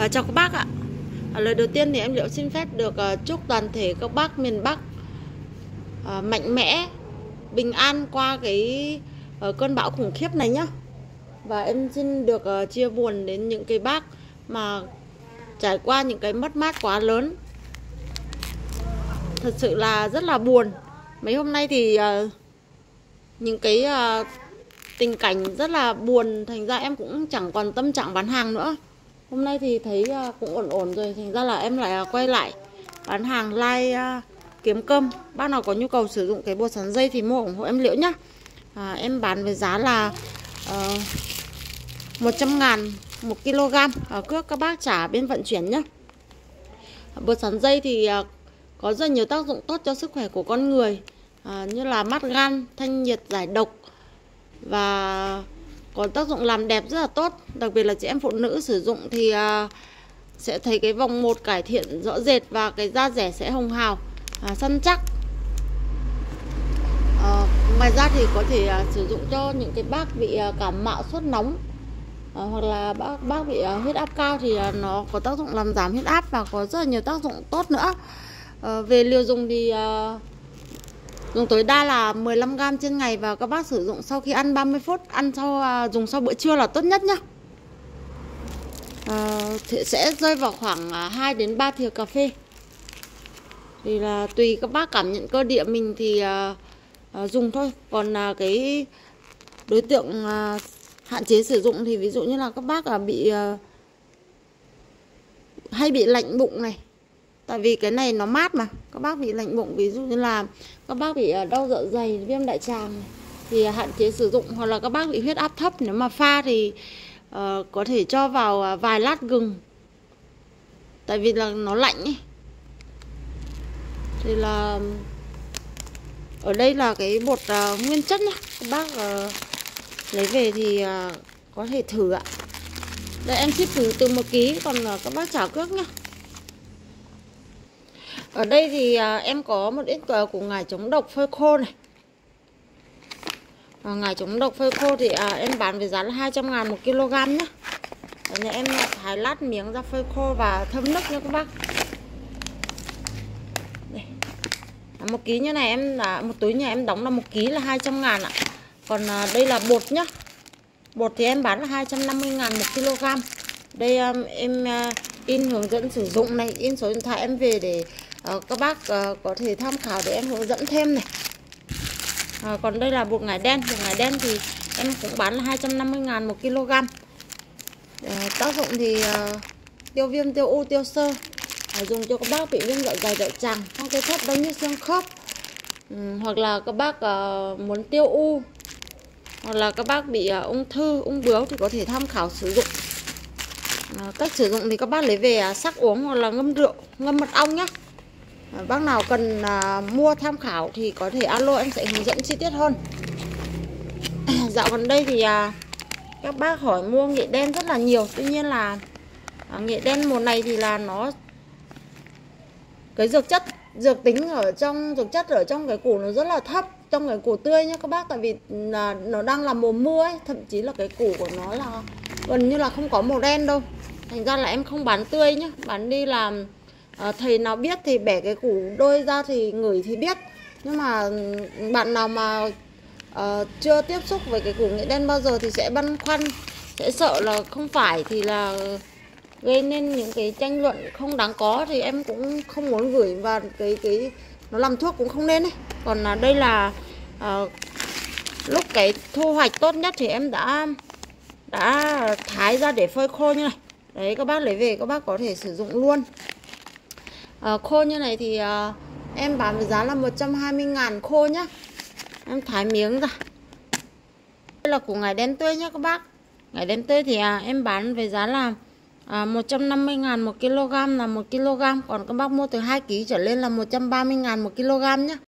À, chào các bác ạ. À, Lời đầu tiên thì em Liệu xin phép được uh, chúc toàn thể các bác miền Bắc uh, mạnh mẽ, bình an qua cái uh, cơn bão khủng khiếp này nhá. Và em xin được uh, chia buồn đến những cái bác mà trải qua những cái mất mát quá lớn. Thật sự là rất là buồn. Mấy hôm nay thì uh, những cái uh, tình cảnh rất là buồn Thành ra em cũng chẳng còn tâm trạng bán hàng nữa. Hôm nay thì thấy à, cũng ổn ổn rồi. Thành ra là em lại à, quay lại bán hàng like à, kiếm cơm. Bác nào có nhu cầu sử dụng cái bột sắn dây thì mua ủng hộ em Liễu nhá. À, Em bán với giá là ờ, uh, 100 ngàn 1 kg. Ở Cước các bác trả bên vận chuyển nhá. Bột sắn dây thì uh, có rất nhiều tác dụng tốt cho sức khỏe của con người. Như là mắt gan, thanh nhiệt, giải độc Và có tác dụng làm đẹp rất là tốt. Đặc biệt là chị em phụ nữ sử dụng thì uh, sẽ thấy cái vòng một cải thiện rõ rệt và cái da rẻ sẽ hồng hào à, săn chắc. À, ngoài ra thì có thể uh, sử dụng cho những cái bác bị uh, cảm mạo sốt nóng à, hoặc là bác bác bị uh, huyết áp cao thì uh, nó có tác dụng làm giảm huyết áp và có rất là nhiều tác dụng tốt nữa. À, về liều dùng thì uh, Dùng tối đa là 15g trên ngày và các bác sử dụng sau khi ăn 30 phút, ăn sau à, dùng sau bữa trưa là tốt nhất nhá. À, thì sẽ rơi vào khoảng à, 2 đến 3 thìa cà phê. Thì là tùy các bác cảm nhận cơ địa mình thì à, à, dùng thôi. Còn à, cái đối tượng à, hạn chế sử dụng thì ví dụ như là các bác à, bị à, hay bị lạnh bụng này tại vì cái này nó mát mà. Các bác bị lạnh bụng ví dụ như là các bác bị ờ, đau dạ dày viêm đại tràng thì hạn chế sử dụng. Hoặc là các bác bị huyết áp thấp nếu mà pha thì uh, có thể cho vào ờ, vài lát gừng. Tại vì là nó lạnh ấy. Thì là ở đây là cái bột uh, nguyên chất nhá. Các bác uh, lấy về thì uh, có thể thử ạ. Đây em ship thử từ một ký còn uh, các bác trả cước nhá ở đây thì à, em có một ít à, của ngải chống độc phơi khô này. À, ngải chống độc phơi khô thì à, em bán với giá là 200 ngàn một kg nhé ở nhà em à, thái lát miếng ra phơi khô và thơm nước nha các bác. Đây. À, một ký như này em là một túi nhà em đóng là một ký là 200 ngàn ạ. Còn à, đây là bột nhá. Bột thì em bán là 250 ngàn một kg. Đây à, em in hướng dẫn sử dụng này in số điện thoại em về để Ờ, các bác ờ, có thể tham khảo để em hướng dẫn thêm này. À, còn đây là bột ngải đen. Bột ngải đen thì em cũng bán là 250 ngàn một kg. À, tác dụng thì à, tiêu viêm tiêu u tiêu sơ. À, dùng cho các bác bị viêm dạ dày đại tràng hoặc cái thấp đau nhức xương khớp. Ừ, hoặc là các bác à, muốn tiêu u hoặc là các bác bị à, ung thư ung bướu thì có thể tham khảo sử dụng. À, cách sử dụng thì các bác lấy về à, sắc uống hoặc là ngâm rượu ngâm mật ong nhá bác nào cần à, mua tham khảo thì có thể alo em sẽ hướng dẫn chi tiết hơn. Dạo gần đây thì à, các bác hỏi mua nghệ đen rất là nhiều. Tuy nhiên là à, nghệ đen mùa này thì là nó cái dược chất dược tính ở trong dược chất ở trong cái củ nó rất là thấp trong cái củ tươi nhá các bác. Tại vì là nó đang là mùa mưa ấy thậm chí là cái củ của nó là gần như là không có màu đen đâu. Thành ra là em không bán tươi nhá bán đi làm à, thầy nào biết thì bẻ cái củ đôi ra thì ngửi thì biết. Nhưng mà ừ, bạn nào mà uh, chưa tiếp xúc với cái củ nghệ đen bao giờ thì sẽ băn khoăn sẽ sợ là không phải thì là gây nên những cái tranh luận không đáng có thì em cũng không muốn gửi và cái cái nó làm thuốc cũng không nên ấy. còn là đây là uh, lúc cái thu hoạch tốt nhất thì em đã đã thái ra để phơi khô như này. Đấy các bác lấy về các bác có thể sử dụng luôn à, khô như này thì à, em bán với giá là 120 ngàn khô nhá. Em thái miếng ra. Đây là củ ngải đen tươi nhá các bác. Ngải đen tươi thì à, em bán với giá là à, 150 ngàn 1 kg là 1 kg. Còn các bác mua từ 2 kg trở lên là 130 ngàn 1 kg nhá.